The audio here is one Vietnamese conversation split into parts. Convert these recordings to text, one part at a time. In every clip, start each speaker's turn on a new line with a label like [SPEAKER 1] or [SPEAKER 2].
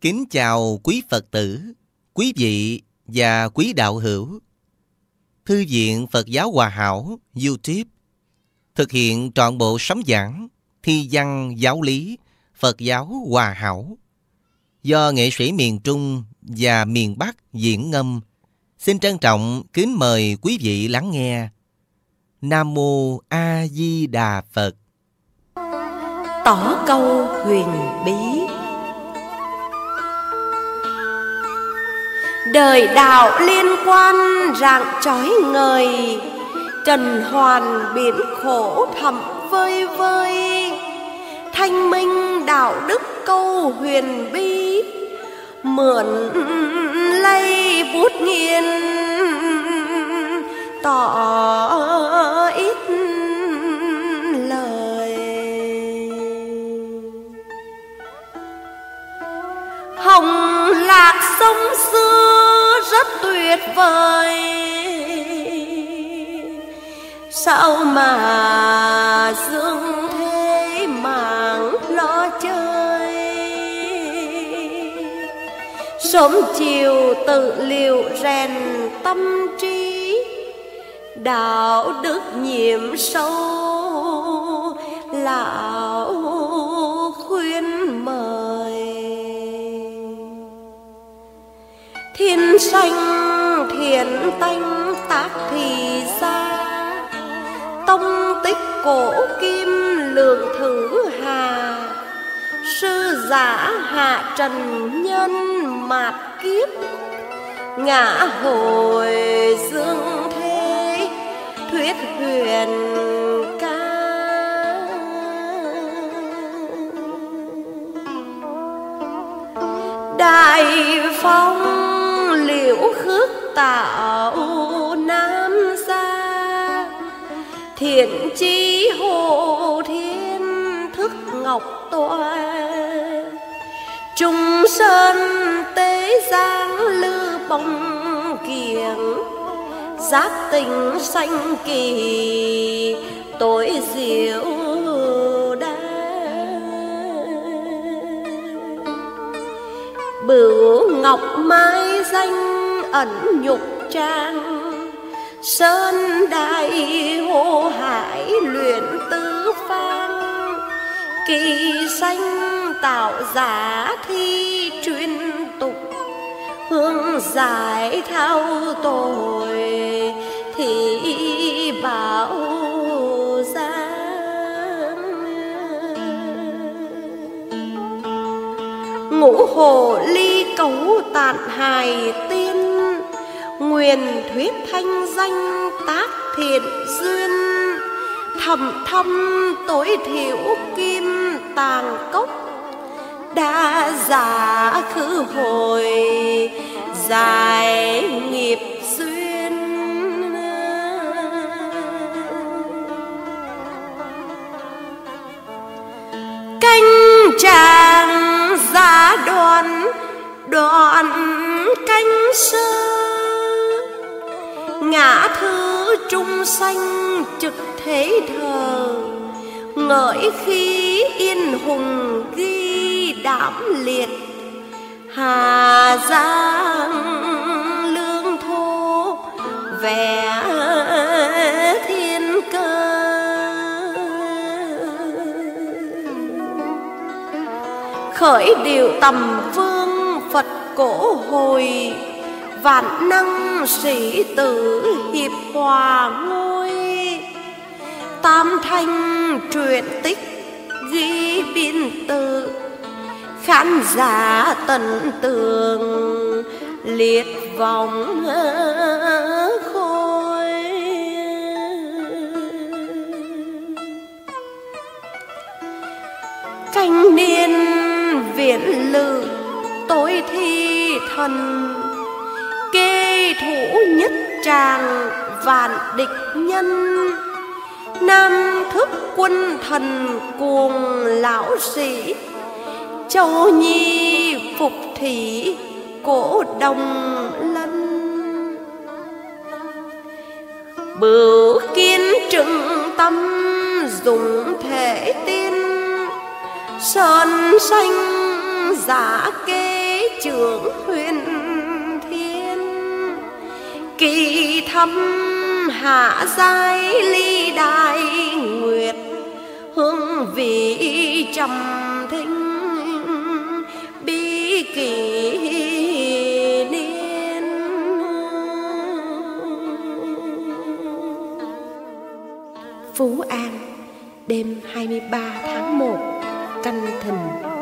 [SPEAKER 1] Kính chào quý Phật tử, quý vị và quý đạo hữu. Thư viện Phật giáo Hòa Hảo YouTube thực hiện trọn bộ sấm giảng thi văn giáo lý Phật giáo Hòa Hảo do nghệ sĩ miền Trung và miền Bắc diễn ngâm. Xin trân trọng kính mời quý vị lắng nghe. Nam Mô A Di Đà Phật.
[SPEAKER 2] Tỏ câu huyền bí Đời đạo liên quan rạng trói ngời, Trần hoàn biển khổ thẳm vơi vơi. Thanh minh đạo đức câu huyền bi Mượn lây bút nghiền. Tỏ ít lời. Hồng lạc sông xưa rất tuyệt vời. Sao mà dương thế màng lo chơi? Sớm chiều tự liệu rèn tâm trí, Đạo đức nhiệm sâu Lão Thiên sanh thiện tanh tác thì ra. Tông tích cổ kim lượng thử hà. Sư giả hạ trần nhân mạt kiếp. Ngã hồi dương thế, thuyết huyền ca. Đại phong liễu khước tạo nam xa Thiện chi hồ thiên thức ngọc tọa Trung sơn tế giang lư bóng kiềng Giác tình sanh kỳ. Tối diệu Bửu ngọc mai danh ẩn nhục trang. Sơn đại hô hải luyện tứ phan Kỳ sanh tạo giả thi chuyên tục. Hương giải thao tội thì bảo giang. Ngũ hồ ly cấu tạn hài tiên Nguyện thuyết thanh danh tác thiện duyên, Thầm thâm tối thiểu kim tàng cốc Đã giả khứ hồi giải nghiệp duyên Canh tràng giả đoàn, đoạn canh sơn ngã thư trung sanh trực thế thờ, ngợi khi yên hùng ghi đảm liệt. Hà giang lương thô, vẻ thiên cơ. Khởi điều tầm vương phật cổ hồi vạn năng sĩ tử hiệp hòa ngôi. Tam thanh truyện tích ghi biên tự, khán giả tận tường liệt vòng khôi. Canh niên viện lự, tối thi thần thủ nhất tràng vạn địch nhân. Nam thức quân thần cuồng lão sĩ, châu nhi phục thị cổ đồng lân. Bửu kiên trừng tâm dùng thể tiên, sơn xanh giả kê trưởng huyền kỳ thăm hạ giai ly đại nguyệt, hương vị trầm thính bi kỳ niên Phú An, đêm 23 tháng 1 canh thìn.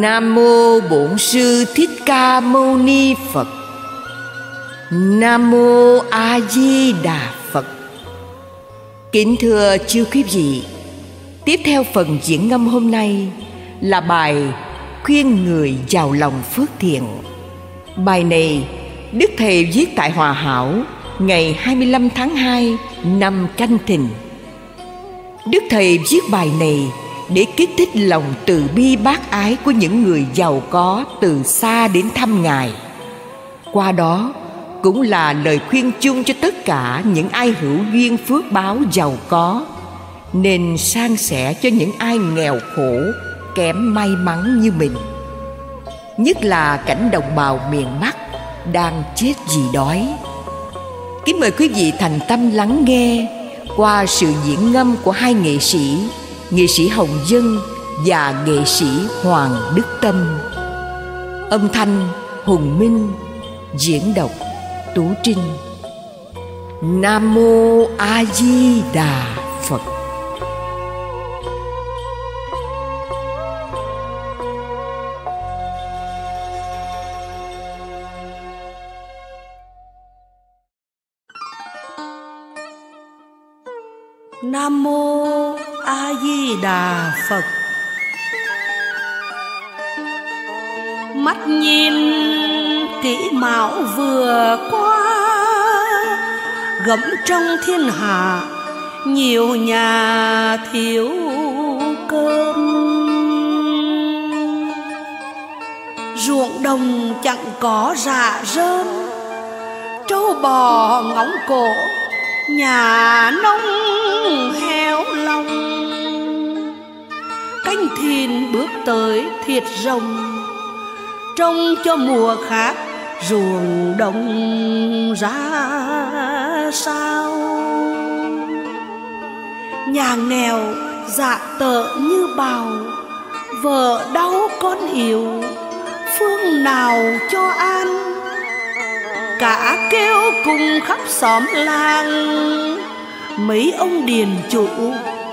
[SPEAKER 3] Nam mô Bổn sư Thích Ca Mâu Ni Phật. Nam mô A Di Đà Phật. Kính thưa chư quý vị, tiếp theo phần diễn ngâm hôm nay là bài khuyên người giàu lòng phước thiện. Bài này Đức Thầy viết tại Hòa Hảo ngày 25 tháng 2 năm Canh Thìn. Đức Thầy viết bài này để kích thích lòng từ bi bác ái của những người giàu có từ xa đến thăm Ngài. Qua đó, cũng là lời khuyên chung cho tất cả những ai hữu duyên phước báo giàu có, nên san sẻ cho những ai nghèo khổ, kém may mắn như mình nhất là cảnh đồng bào miền bắc đang chết vì đói kính mời quý vị thành tâm lắng nghe qua sự diễn ngâm của hai nghệ sĩ nghệ sĩ hồng dân và nghệ sĩ hoàng đức tâm. Âm thanh hùng minh, diễn đọc tú trinh. Nam mô a di đà phật.
[SPEAKER 4] Nam mô Đà Phật. Mắt nhìn kỹ mạo vừa qua, gẫm trong thiên hạ nhiều nhà thiếu cơm ruộng đồng chẳng có rạ rơm, trâu bò ngóng cổ, nhà nông heo lòng canh thìn bước tới thiệt rồng, trông cho mùa khác ruộng đồng ra sao. Nhà nghèo dạ tợ như bào, vợ đau con yếu phương nào cho an? Cả kêu cùng khắp xóm làng, mấy ông điền chủ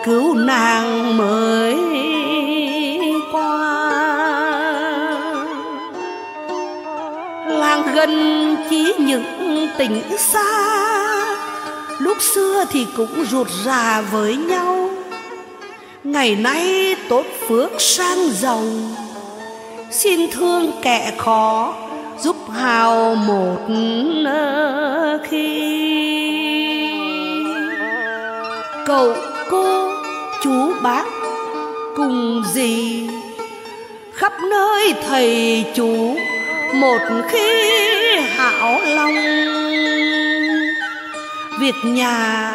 [SPEAKER 4] cứu nàng mới gần chỉ những tỉnh xa. Lúc xưa thì cũng ruột rà với nhau. Ngày nay tốt phước sang giàu. Xin thương kẻ khó, giúp hào một khi. Cậu cô, chú bác, cùng gì khắp nơi thầy chú một khi hảo lòng, việc nhà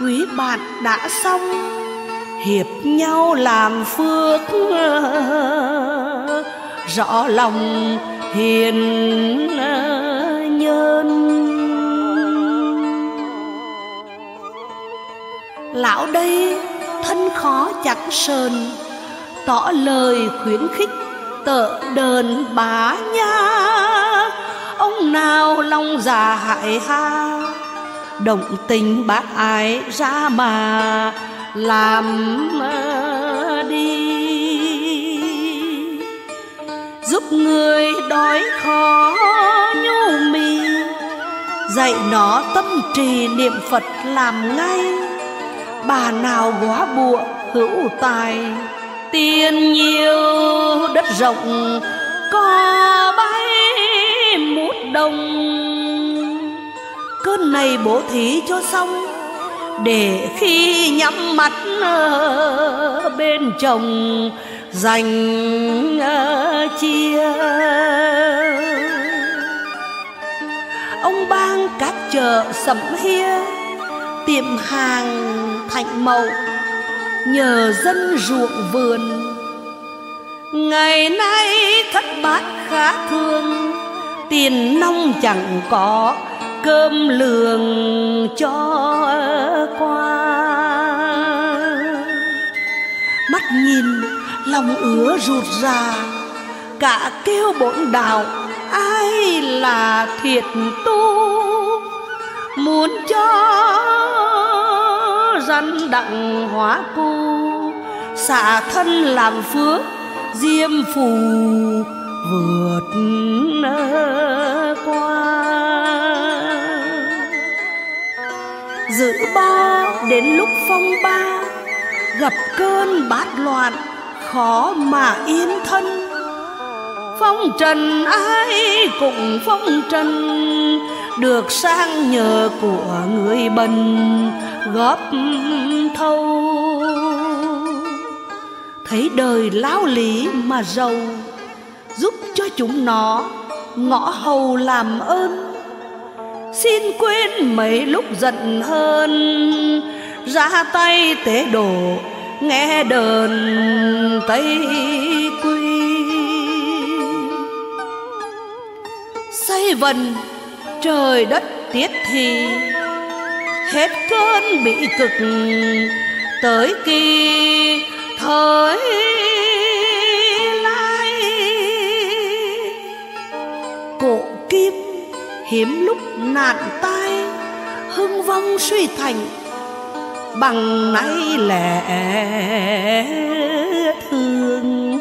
[SPEAKER 4] quý bạn đã xong, hiệp nhau làm phước. Rõ lòng hiền nhân lão đây thân khó chẳng sờn, tỏ lời khuyến khích tợ đờn bá nha ông nào lòng già hại ha. Động tình bác ái ra mà làm đi. Giúp người đói khó nhu mì, dạy nó tâm trì niệm phật làm ngay. Bà nào quá bụa, hữu tài, tiền nhiều đất rộng, có đông. Cơn này bố thí cho xong, để khi nhắm mắt ờ, bên chồng dành ờ, chia. Ông bang các chợ sầm hia, tiệm hàng thạnh mậu, nhờ dân ruộng vườn. Ngày nay thất bát khá thương tiền nông chẳng có, cơm lường cho qua. Mắt nhìn, lòng ứa rụt ra cả kêu bổn đạo ai là thiệt tu? Muốn cho rắn đặng hóa cu, xả thân làm phước, diêm phù vượt qua. Giữ bo đến lúc phong ba, gặp cơn bát loạn, khó mà yên thân. Phong trần ai cũng phong trần, được sang nhờ của người bần góp thâu. Thấy đời lao lý mà giàu cho chúng nó. Ngõ hầu làm ơn, xin quên mấy lúc giận hơn ra tay tế độ, nghe đờn tây quy. Xây vần, trời đất tiết thì, hết cơn bị cực. Tới kỳ, thời cổ kim hiếm lúc nạn tai, hưng vong suy thành bằng nay lẻ thương.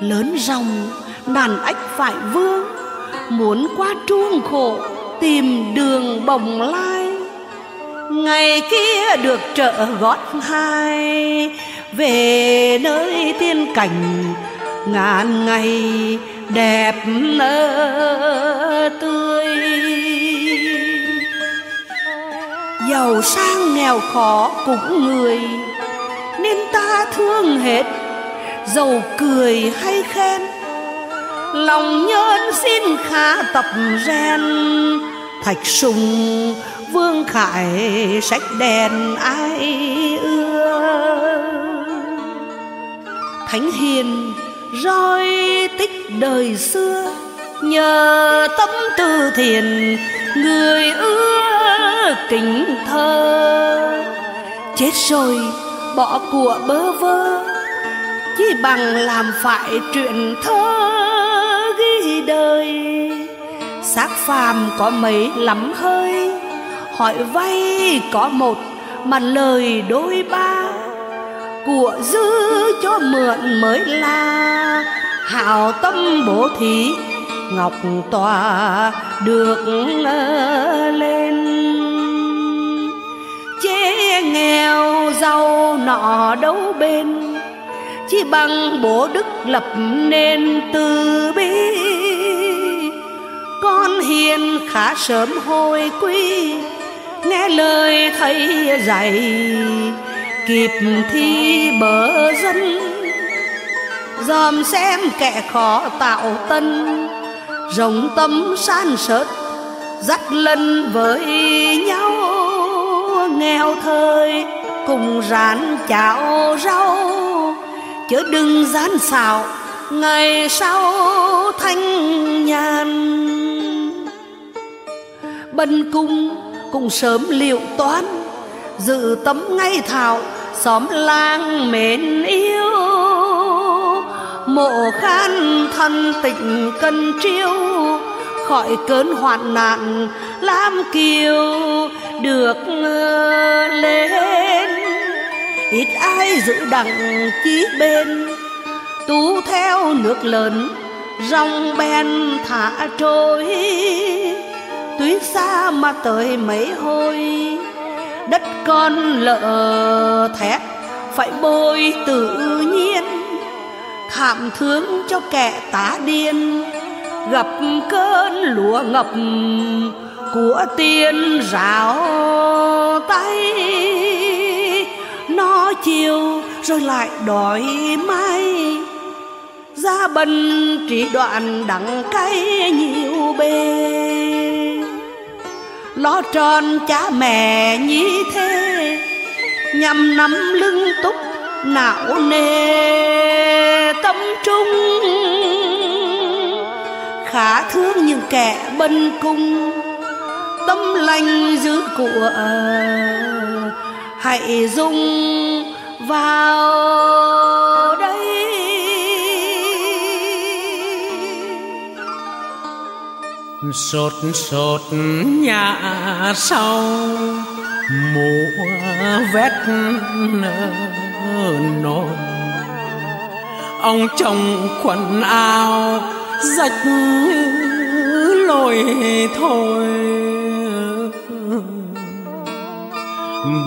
[SPEAKER 4] Lớn rồng đàn ách phải vương, muốn qua trung khổ tìm đường bồng lai. Ngày kia được trợ gót hai, về nơi tiên cảnh ngàn ngày đẹp nơ tươi. Giàu sang nghèo khó cũng người, nên ta thương hết. Giàu cười hay khen, lòng nhân xin khá tập rèn. Thạch sùng, vương khải, sách đèn ai ưa? Thánh hiền roi tích đời xưa. Nhờ tâm tư thiền, người ưa kính thơ chết rồi, bỏ của bơ vơ, chỉ bằng làm phải chuyện thơ ghi đời. Xác phàm có mấy lắm hơi, hỏi vay có một, mà lời đôi ba của dư cho mượn mới là. Hào tâm bố thí, ngọc tòa được lên. Chế nghèo giàu nọ đâu bên, chỉ bằng bố đức lập nên từ bi. Con hiền khá sớm hồi quy, nghe lời thầy dạy kịp thi bờ dân. Dòm xem kẻ khó tạo tân, rồng tâm san sớt dắt lân với nhau. Nghèo thời cùng rán chảo rau, chớ đừng gian xào ngày sau thanh nhàn. Bần cung cùng sớm liệu toán, dự tấm ngay thảo xóm lang mến yêu. Mộ khan thân tịnh cân triêu khỏi cơn hoạn nạn lam kiều được ờ, lên. Ít ai giữ đặng chí bên, tú theo nước lớn, rong ben thả trôi. Tuyết xa mà tới mấy hồi đất con lợ thét, phải bôi tự nhiên. Thảm thương cho kẻ tá điên, gặp cơn lúa ngập của tiên rào tay. Nó chiều rồi lại đòi mai ra bần trị đoạn đắng cay nhỉ lo tròn cha mẹ như thế. Nhằm nắm lưng túc não nề tâm trung. Khá thương những kẻ bân cung tâm lành giữ của hãy dung vào đây
[SPEAKER 5] sột sột nhà sau. Mùa vét nồi ông chồng quần áo, rách lôi thôi.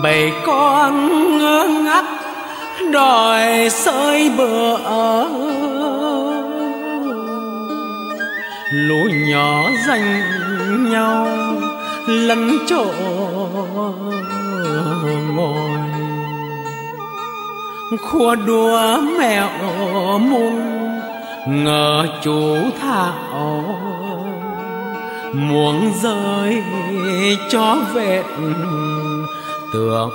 [SPEAKER 5] Bầy con ngơ ngác, đòi sơi bờ lũ nhỏ giành nhau lẫn chỗ ngồi. Khua đùa mèo muôn ngờ chú thảo muốn rơi cho vẹn, tưởng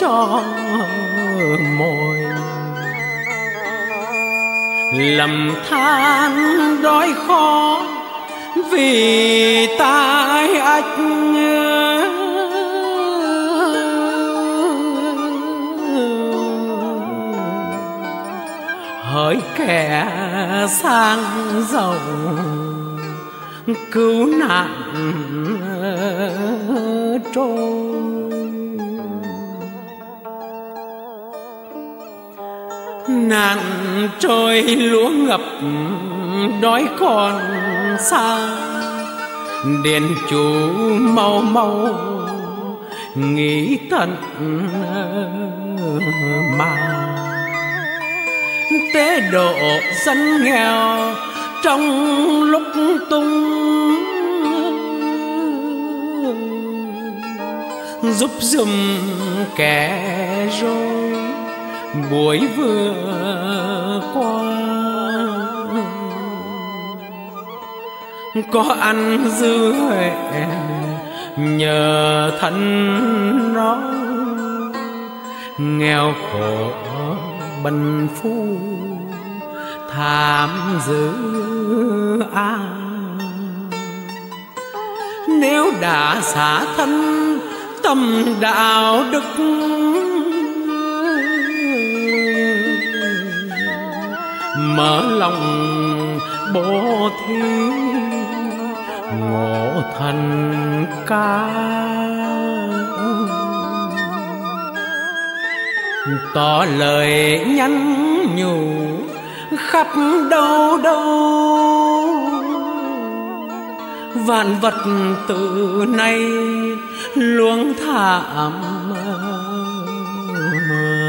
[SPEAKER 5] cho môi lầm than đói khó vì tai ách hỡi kẻ sang giàu cứu nạn trôi. Nạn trôi lúa ngập, đói còn xa. Điện chủ mau mau nghĩ tận, mà tế độ dân nghèo trong lúc tung giúp dùm kẻ rồi buổi vừa qua, có ăn dư huệ nhờ thân nó. Nghèo khổ bần phu, tham dữ a. Nếu đã xả thân, tâm đạo đức mở lòng, bố thí, ngộ thành ca. Tỏ lời nhắn nhủ, khắp đâu đâu. Vạn vật từ nay luống thảm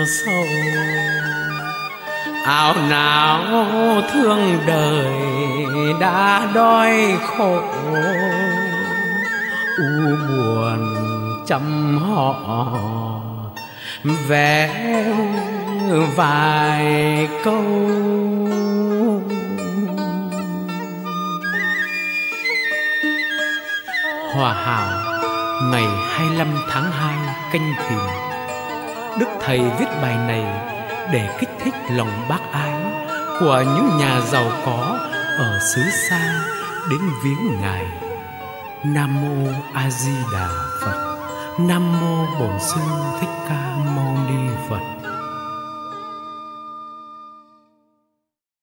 [SPEAKER 5] sâu ảo nào thương đời đã đói khổ, u buồn chăm họ vẽ vài câu. Hòa Hảo, ngày 25 tháng 2 canh thìn, Đức Thầy viết bài này để kích thích lòng bác ái của những nhà giàu có ở xứ xa đến viếng ngài. Nam mô a di đà phật. Nam mô bổn sư thích ca mâu ni phật.